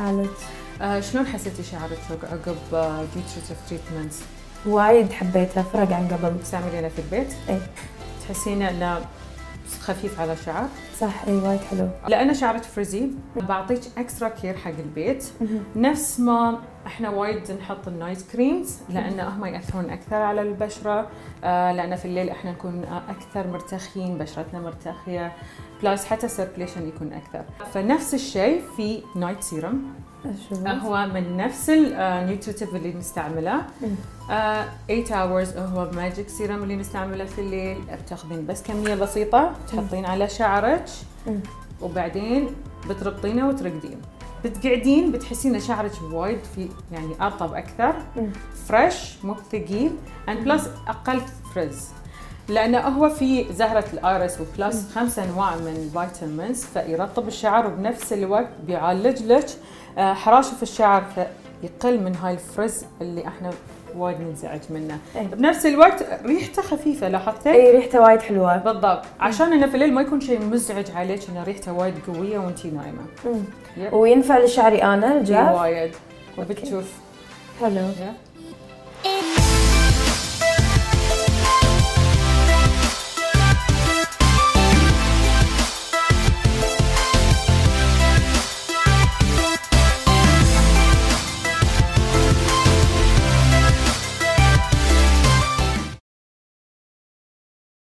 عالج آه شلون حسيتي شعرك عقب Nutritive treatments؟ وايد حبيتها فرق عن قبل تستعملينه في البيت؟ اي تحسين انه خفيف على الشعر؟ صح إي وايد حلو. لأن شعرك frizzy بعطيك extra care حق البيت. نفس ما إحنا وايد نحط ال night creams لأن هم يأثرون أكثر على البشرة. آه لأن في الليل إحنا نكون أكثر مرتخين بشرتنا مرتخيه plus حتى ال circulation يكون أكثر. فنفس الشيء في night serum هو من نفس ال Nutritive اللي نستعمله. آه 8 hours هو magic serum اللي نستعمله في الليل. بتاخذين بس كمية بسيطة تحطين على شعرك. مم. وبعدين بتربطينه وترقدين. بتقعدين بتحسين إن شعرك وايد في يعني ارطب أكثر. fresh مو ثقيل. and plus أقل frizz لأنه هو في زهرة ال iris و plus خمس أنواع من ال vitamins فيرطب الشعر وبنفس الوقت بيعالج لك آه، حراشف الشعر فيقل من هاي ال frizz اللي إحنا وايد ننزعج منه. أي. بنفس الوقت ريحته خفيفة لاحظتي؟ اي ريحته وايد حلوة. بالضبط. عشان إنه في الليل ما يكون شيء مزعج عليك إنه ريحته وايد قوية وإنتي نايمة. وينفع لشعري أنا الجاف وايد. وبتشوف. حلو. Yeah.